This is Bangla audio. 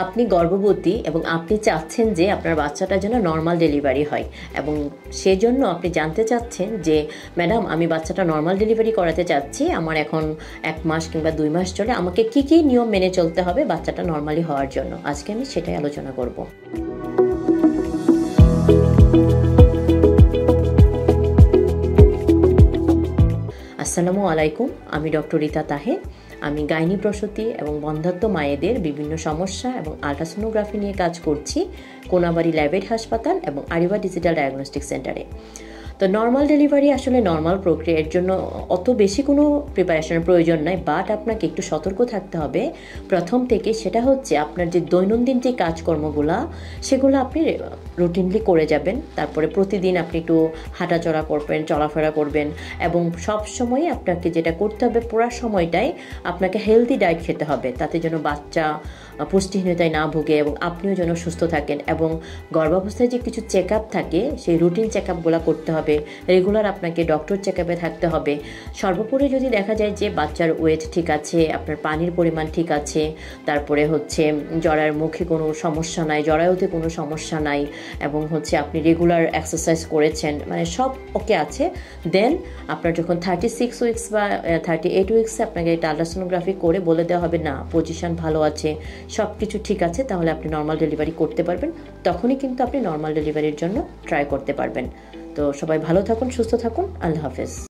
আপনি গর্ভবতী এবং আপনি চাচ্ছেন যে আপনার বাচ্চাটা যেন নর্মাল ডেলিভারি হয় এবং সেজন্য আপনি জানতে চাচ্ছেন যে, ম্যাডাম, আমি বাচ্চাটা নর্মাল ডেলিভারি করাতে চাচ্ছি, আমার এখন এক মাস কিংবা দুই মাস চলে, আমাকে কি কি নিয়ম মেনে চলতে হবে বাচ্চাটা নর্মালি হওয়ার জন্য? আজকে আমি সেটাই আলোচনা করব। আসসালামু আলাইকুম, আমি ডক্টর রীতা তাহে। আমি গাইনি প্রসূতি এবং বন্ধাত্ম মায়েদের বিভিন্ন সমস্যা এবং আল্ট্রাসোনোগ্রাফি নিয়ে কাজ করছি কোনাবাড়ি ল্যাবেট হাসপাতাল এবং আরিবা ডিজিটাল ডায়াগনস্টিক সেন্টারে। তো নর্মাল ডেলিভারি আসলে নর্মাল প্রক্রিয়া এর জন্য অত বেশি কোনো প্রিপারেশনের প্রয়োজন নাই বাট আপনাকে একটু সতর্ক থাকতে হবে। প্রথম থেকে সেটা হচ্ছে আপনার যে দৈনন্দিন যে কাজকর্মগুলো, সেগুলো আপনি রুটিনলি করে যাবেন। তারপরে প্রতিদিন আপনি একটু হাঁটাচলা করবেন, চলাফেরা করবেন এবং সব সময় আপনাকে যেটা করতে হবে পুরো সময়টাই আপনাকে হেলদি ডায়েট খেতে হবে। তাতে যেন বাচ্চা পুষ্টিহীনতায় না ভুগে এবং আপনিও যেন সুস্থ থাকেন এবং গর্ভাবস্থায় যে কিছু চেক আপ থাকে, সেই রুটিন চেক আপগুলো করতে হবে। রেগুলার আপনাকে ডক্টর চেক আপে থাকতে হবে। সর্বোপরি যদি দেখা যায় যে বাচ্চার ওয়েট ঠিক আছে, আপনার পানির পরিমাণ ঠিক আছে, তারপরে হচ্ছে জরার মুখে কোনো সমস্যা নাই, জরায়ুতে কোনো সমস্যা নাই, এবং হচ্ছে আপনি রেগুলার এক্সারসাইজ করেছেন মানে সব ওকে আছে দেন আপনার যখন থার্টি সিক্স উইক্স বা থার্টি এইট উইক্সে আপনাকে এটা আল্ট্রাসোনোগ্রাফি করে বলে দেওয়া হবে, না পজিশন ভালো আছে সব কিছু ঠিক আছে, তাহলে আপনি নর্মাল ডেলিভারি করতে পারবেন। তখনই কিন্তু আপনি নর্মাল ডেলিভারির জন্য ট্রাই করতে পারবেন। তো সবাই ভালো থাকুন সুস্থ থাকুন। আল্লাহ হাফেজ।